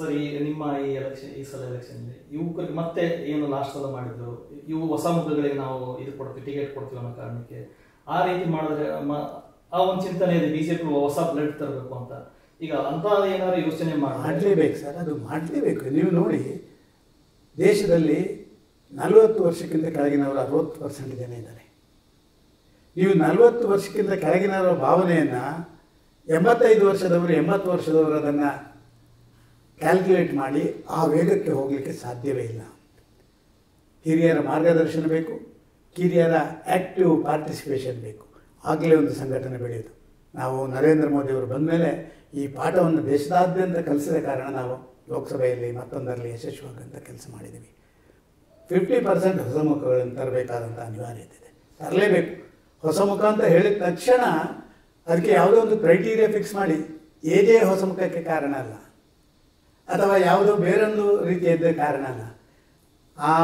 Sir, ನಿಮ್ಮ ಈ election ಈ ಸಲ ಎಲೆಕ್ಷನ್ ಯುವಕರಿಗೆ ಮತ್ತೆ ಏನು ಲಾಸ್ಟ್ ಸಲ ಮಾಡಿದ್ರು? ಇವು ಹೊಸ ಮುಖಗಳಿಗೆ ನಾವು ಇದು ಕೊಡ್ತೀವಿ ಟಿಕೆಟ್ ಕೊಡ್ತೀವಿ ಅನ್ನೋ ಕಾರಣಕ್ಕೆ. ಆ ರೀತಿ ಮಾಡಿದ್ರೆ ಆ ಒಂದು ಚಿಂತನೆ ಇದೆ ಬಿಜೆಪಿ ಹೊಸ ಬ್ಲಡ್ ತರಬೇಕು ಅಂತ. ಈಗ ಅಂತ ಏನಾದ್ರು ಯೋಚನೆ ಮಾಡಲೇಬೇಕು ಸರ್, ಅದು ಮಾಡಲೇಬೇಕು. ನೀವು ನೋಡಿ, ದೇಶದಲ್ಲಿ ನಲವತ್ತು ವರ್ಷಕ್ಕಿಂತ ಕೆಳಗಿನವರು ಅರವತ್ತು ಪರ್ಸೆಂಟ್ ಜನ ಇದ್ದಾರೆ. ನೀವು ನಲವತ್ತು ವರ್ಷಕ್ಕಿಂತ ಕೆಳಗಿನವರ ಭಾವನೆಯನ್ನು, ಎಂಬತ್ತೈದು ವರ್ಷದವರು ಎಂಬತ್ತು ವರ್ಷದವರು ಅದನ್ನು ಕ್ಯಾಲ್ಕುಲೇಟ್ ಮಾಡಿ ಆ ವೇಗಕ್ಕೆ ಹೋಗಲಿಕ್ಕೆ ಸಾಧ್ಯವೇ ಇಲ್ಲ. ಹಿರಿಯರ ಮಾರ್ಗದರ್ಶನ ಬೇಕು, ಕಿರಿಯರ ಆ್ಯಕ್ಟಿವ್ ಪಾರ್ಟಿಸಿಪೇಷನ್ ಬೇಕು. ಆಗಲೇ ಒಂದು ಸಂಘಟನೆ ಬೆಳೆಯೋದು ನಾವು ನರೇಂದ್ರ ಮೋದಿಯವರು ಬಂದ ಮೇಲೆ ಈ ಪಾಠವನ್ನು ದೇಶದಾದ್ಯಂತ ಕಲಿಸಿದ ಕಾರಣ ನಾವು ಲೋಕಸಭೆಯಲ್ಲಿ ಮತ್ತೊಂದರಲ್ಲಿ ಯಶಸ್ವಿಯಾಗಂಥ ಕೆಲಸ ಮಾಡಿದ್ದೀವಿ. ಫಿಫ್ಟಿ ಪರ್ಸೆಂಟ್ ಹೊಸ ಮುಖಗಳನ್ನು ತರಬೇಕಾದಂಥ ಅನಿವಾರ್ಯತೆ ಇದೆ. ತರಲೇಬೇಕು. ಹೊಸ ಮುಖ ಅಂತ ಹೇಳಿದ ತಕ್ಷಣ ಅದಕ್ಕೆ ಯಾವುದೋ ಒಂದು ಕ್ರೈಟೀರಿಯಾ ಫಿಕ್ಸ್ ಮಾಡಿ. ಏಜೇ ಹೊಸ ಮುಖಕ್ಕೆ ಕಾರಣ ಅಲ್ಲ. ಅಥವಾ ಯಾವುದೋ ಬೇರೊಂದು ರೀತಿಯದ್ದೇ ಕಾರಣ ಅಲ್ಲ. ಆ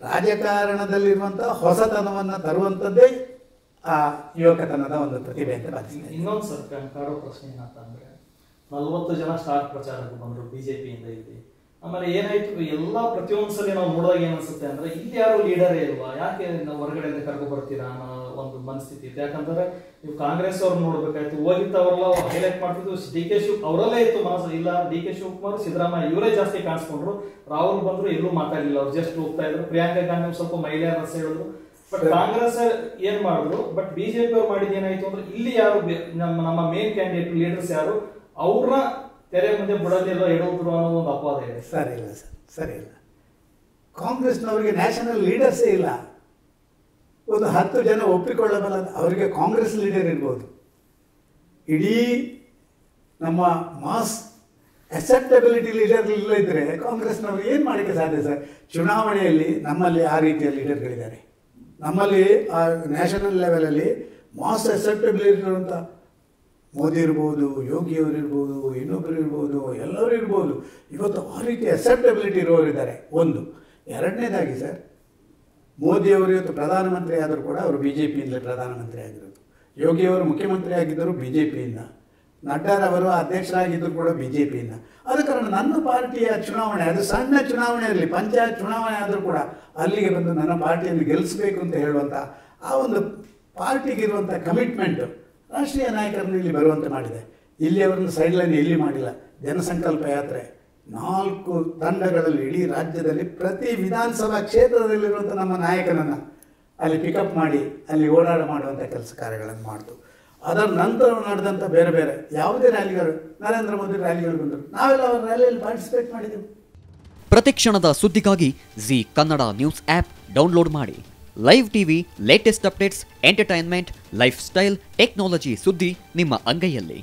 ರಾಜಕಾರಣದಲ್ಲಿರುವಂಥ ಹೊಸತನವನ್ನು ತರುವಂಥದ್ದೇ ಆ ಯುವಕತನದ ಒಂದು ಪ್ರತಿಭೆ ಅಂತ ಭಾವಿಸ್ತೇನೆ ಇನ್ನೊಂದು ಸರ್ ಕಾಡೋ ಪ್ರಶ್ನೆ ಏನಂತ ಅಂದ್ರೆ, ನಲ್ವತ್ತು ಜನ ಸ್ಟಾರ್ ಪ್ರಚಾರಕ್ಕೆ ಬಂದರು ಬಿಜೆಪಿಯಿಂದ ಇಲ್ಲಿ. ಆಮೇಲೆ ಏನಾಯ್ತು? ಎಲ್ಲ ಪ್ರತಿಯೊಂದು ಸಲ ನಾವು ನೋಡಿದಾಗ ಏನ್ ಅನ್ಸುತ್ತೆ ಅಂದ್ರೆ, ಇಲ್ಲಿ ಯಾರು ಲೀಡರೇ ಇಲ್ವಾ? ಯಾಕೆ ನಾವು ಹೊರಗಡೆಯಿಂದ ಕರ್ಕೊ ಬರ್ತೀರಾ ಅನ್ನೋ ಒಂದು ಮನಸ್ಥಿತಿ ಇತ್ತು ಯಾಕಂದ್ರೆ ನೀವು ಕಾಂಗ್ರೆಸ್ ಅವ್ರು ನೋಡ್ಬೇಕಾಯ್ತು ಹೋಗಿದ್ದವರೆಲ್ಲ ಹೈಲೈಟ್ ಮಾಡ್ತಿದ್ರು. ಡಿ ಕೆ ಶಿವ್ ಅವರಲ್ಲೇ ಇತ್ತು ಮನಸ್ಸು. ಇಲ್ಲ ಡಿ ಕೆ ಶಿವಕುಮಾರ್ ಸಿದ್ದರಾಮಯ್ಯ ಇವರೇ ಜಾಸ್ತಿ ಕಾಣಿಸ್ಕೊಂಡ್ರು. ರಾಹುಲ್ ಬಂದ್ರು ಎಲ್ಲೂ ಮಾತಾಡಲಿಲ್ಲ. ಅವ್ರು ಜಸ್ಟ್ ಹೋಗ್ತಾ ಇದ್ರು. ಪ್ರಿಯಾಂಕಾ ಗಾಂಧಿ ಸ್ವಲ್ಪ ಮಹಿಳೆಯರ ರಸ ಹೇಳಿದ್ರು. ಬಟ್ ಕಾಂಗ್ರೆಸ್ ಏನ್ ಮಾಡಿದ್ರು ಬಟ್ ಬಿಜೆಪಿ ಅವ್ರು ಮಾಡಿದ ಏನಾಯ್ತು ಅಂದ್ರೆ ಇಲ್ಲಿ ಯಾರು ನಮ್ಮ ನಮ್ಮ ಮೇನ್ ಕ್ಯಾಂಡಿಡೇಟ್ ಲೀಡರ್ಸ್ ಯಾರು ಅವ್ರನ್ನ ತೆರೆ ಮುಂದೆ ಬಿಡೋದಿಲ್ಲ ಇಡೋದ್ರು ಅನ್ನೋ ಒಂದು ಅಪವಾದ ಇದೆ. ಸರಿ ಇಲ್ಲ ಸರ್ ಸರಿ ಇಲ್ಲ. ಕಾಂಗ್ರೆಸ್ನವರಿಗೆ ನ್ಯಾಷನಲ್ ಲೀಡರ್ಸೇ ಇಲ್ಲ. ಒಂದು ಹತ್ತು ಜನ ಒಪ್ಪಿಕೊಳ್ಳಬಲ್ಲ ಅವರಿಗೆ ಕಾಂಗ್ರೆಸ್ ಲೀಡರ್ ಇರ್ಬೋದು. ಇಡೀ ನಮ್ಮ ಮಾಸ್ ಅಕ್ಸೆಪ್ಟಬಿಲಿಟಿ ಲೀಡರ್ ಇಲ್ಲದಿದ್ದರೆ ಕಾಂಗ್ರೆಸ್ನವರು ಏನು ಮಾಡಲಿಕ್ಕೆ ಸಾಧ್ಯ ಸರ್? ಚುನಾವಣೆಯಲ್ಲಿ ನಮ್ಮಲ್ಲಿ ಆ ರೀತಿಯ ಲೀಡರ್ಗಳಿದ್ದಾರೆ. ನಮ್ಮಲ್ಲಿ ಆ ನ್ಯಾಷನಲ್ ಲೆವೆಲಲ್ಲಿ ಮಾಸ್ ಅಕ್ಸೆಪ್ಟಬಿಲಿಟಿ ಇರುವಂಥ ಮೋದಿ ಇರ್ಬೋದು ಯೋಗಿಯವರು ಇರ್ಬೋದು ಇನ್ನೊಬ್ಬರು ಇರ್ಬೋದು, ಎಲ್ಲರೂ ಇರ್ಬೋದು. ಇವತ್ತು ಆ ರೀತಿ ಅಕ್ಸೆಪ್ಟಬಿಲಿಟಿ ಇರೋರಿದ್ದಾರೆ. ಒಂದು. ಎರಡನೇದಾಗಿ ಸರ್ ಮೋದಿಯವರು ಇವತ್ತು ಪ್ರಧಾನಮಂತ್ರಿ ಆದರೂ ಕೂಡ ಅವರು ಬಿ ಜೆ ಪಿಯಿಂದ ಪ್ರಧಾನಮಂತ್ರಿ ಆಗಿರೋದು ಯೋಗಿಯವರು ಮುಖ್ಯಮಂತ್ರಿ ಆಗಿದ್ದರು ಬಿ ಜೆ ಪಿಯಿಂದ ನಡ್ಡಾರವರು ಅಧ್ಯಕ್ಷರಾಗಿದ್ದರು ಕೂಡ ಬಿ ಜೆ ಪಿಯಿಂದ ಆದ ಕಾರಣ ನನ್ನ ಪಾರ್ಟಿಯ ಚುನಾವಣೆ, ಅದು ಸಣ್ಣ ಚುನಾವಣೆ ಇರಲಿ, ಪಂಚಾಯತ್ ಚುನಾವಣೆ ಆದರೂ ಕೂಡ ಅಲ್ಲಿಗೆ ಬಂದು ನನ್ನ ಪಾರ್ಟಿಯನ್ನು ಗೆಲ್ಲಿಸಬೇಕು ಅಂತ ಹೇಳುವಂಥ ಆ ಒಂದು ಪಾರ್ಟಿಗಿರುವಂಥ ಕಮಿಟ್ಮೆಂಟು ರಾಷ್ಟ್ರೀಯ ನಾಯಕರನ್ನು ಇಲ್ಲಿ ಬರುವಂತೆ ಮಾಡಿದೆ. ಇಲ್ಲಿ ಅವರನ್ನು ಸೈಡ್ಲೈನ್ ಎಲ್ಲಿ ಮಾಡಿಲ್ಲ. ಜನಸಂಕಲ್ಪ ಯಾತ್ರೆ. ನಾಲ್ಕು ತಂಡಗಳಲ್ಲಿ ಇಡೀ ರಾಜ್ಯದಲ್ಲಿ ಪ್ರತಿ ವಿಧಾನಸಭಾ ಕ್ಷೇತ್ರದಲ್ಲಿರುವಂಥ ನಮ್ಮ ನಾಯಕನನ್ನು ಅಲ್ಲಿ ಪಿಕಪ್ ಮಾಡಿ, ಅಲ್ಲಿ ಓಡಾಟ ಮಾಡುವಂಥ ಕೆಲಸ ಕಾರ್ಯಗಳನ್ನು ಮಾಡ್ತು. ಅದರ ನಂತರ ನಡೆದಂಥ ಬೇರೆ ಬೇರೆ ಯಾವುದೇ ರ್ಯಾಲಿಗಳು ನರೇಂದ್ರ ಮೋದಿ ರ್ಯಾಲಿಗಳು ಬಂದರು. ನಾವೆಲ್ಲ ಅವರ ರ್ಯಾಲಿಯಲ್ಲಿ ಪಾರ್ಟಿಸಿಪೇಟ್ ಮಾಡಿದ್ದೆವು ಪ್ರತಿಕ್ಷಣದ ಸುದ್ದಿಗಾಗಿ Zee Kannada news app download ಮಾಡಿ. Live TV latest updates entertainment lifestyle technology ಸುದ್ದಿ ನಿಮ್ಮ ಅಂಗೈಯಲ್ಲಿ.